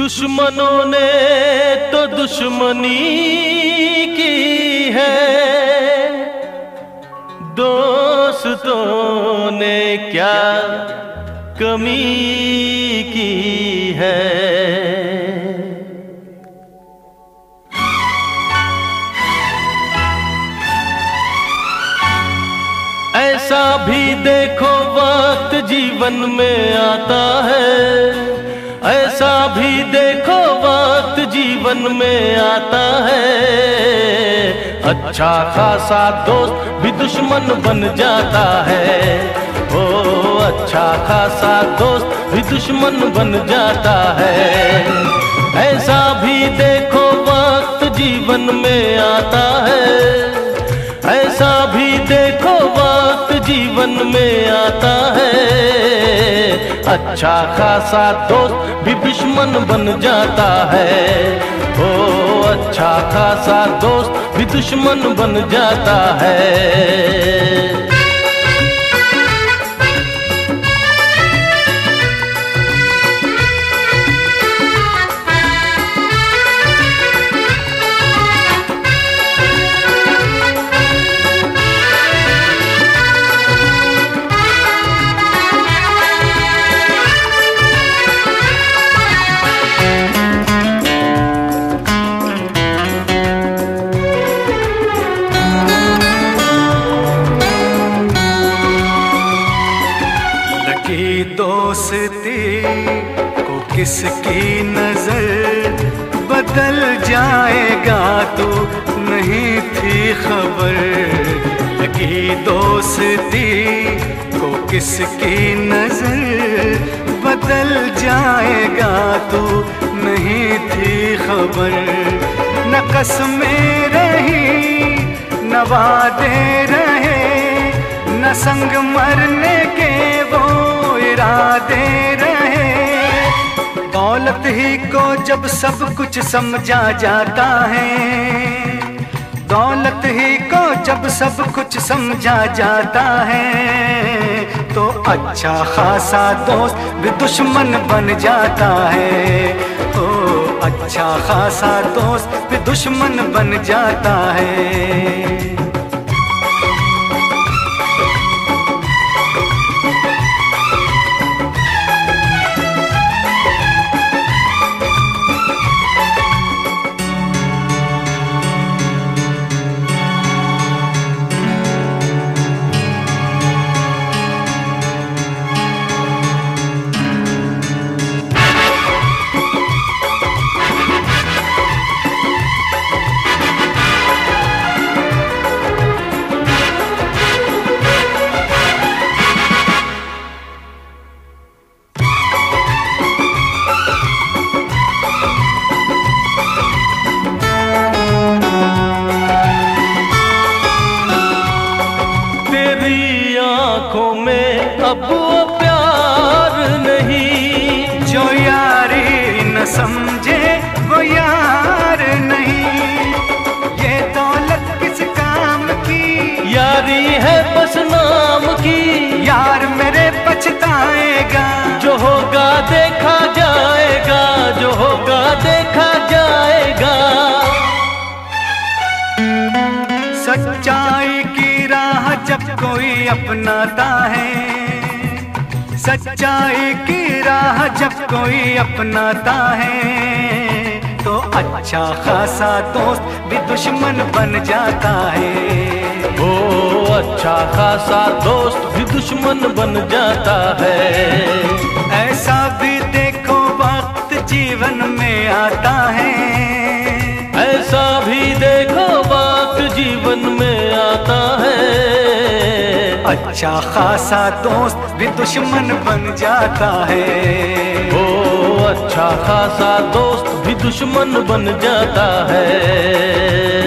दुश्मनों ने तो दुश्मनी की है। दोस्तों ने क्या कमी की है? ऐसा भी देखो वक्त जीवन में आता है। ऐसा भी देखो वक्त जीवन में आता है। अच्छा खासा दोस्त भी दुश्मन बन जाता है। ओ अच्छा खासा दोस्त भी दुश्मन बन जाता है। ऐसा भी देखो वक्त जीवन में आता है। ऐसा भी देखो अच्छा खासा दोस्त भी दुश्मन बन जाता है। ओ अच्छा खासा दोस्त भी दुश्मन बन जाता है। दोस्ती को किसकी नज़र बदल जाएगा तो नहीं थी खबर? लगी दोस्ती को किसकी नज़र बदल जाएगा तो नहीं थी खबर? न कसमें रही, न वादे रहे, न संग मरने के वो इरादे रहे। दौलत ही को जब सब कुछ समझा जाता है। दौलत ही को जब सब कुछ समझा जाता है। तो अच्छा खासा दोस्त भी दुश्मन बन जाता है। ओ अच्छा खासा दोस्त भी दुश्मन बन जाता है। अब वो प्यार नहीं जो यारी न समझे वो यार नहीं। ये दौलत किस काम की? यारी है बस नाम की। यार मेरे पछताएगा। जो होगा देखा जाएगा सच्चाई की राह जब कोई अपनाता है तो अच्छा खासा दोस्त भी दुश्मन बन जाता है। ओ अच्छा खासा दोस्त भी दुश्मन बन जाता है। ऐसा भी देखो वक्त जीवन में आता अच्छा खासा दोस्त भी दुश्मन बन जाता है। ओ अच्छा खासा दोस्त भी दुश्मन बन जाता है।